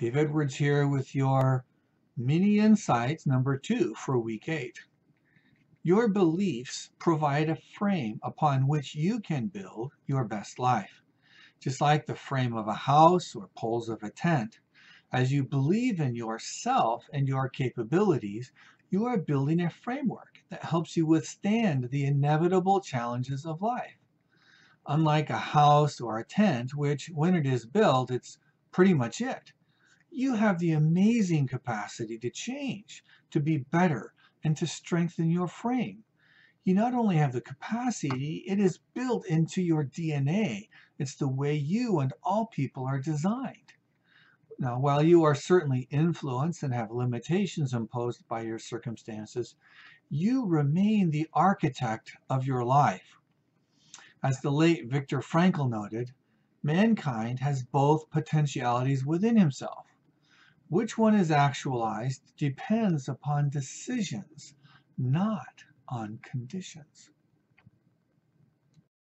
Dave Edwards here with your mini insights number two for week eight. Your beliefs provide a frame upon which you can build your best life. Just like the frame of a house or poles of a tent, as you believe in yourself and your capabilities, you are building a framework that helps you withstand the inevitable challenges of life. Unlike a house or a tent, which when it is built, it's pretty much it. You have the amazing capacity to change, to be better, and to strengthen your frame. You not only have the capacity, it is built into your DNA. It's the way you and all people are designed. Now, while you are certainly influenced and have limitations imposed by your circumstances, you remain the architect of your life. As the late Viktor Frankl noted, mankind has both potentialities within himself. Which one is actualized depends upon decisions, not on conditions.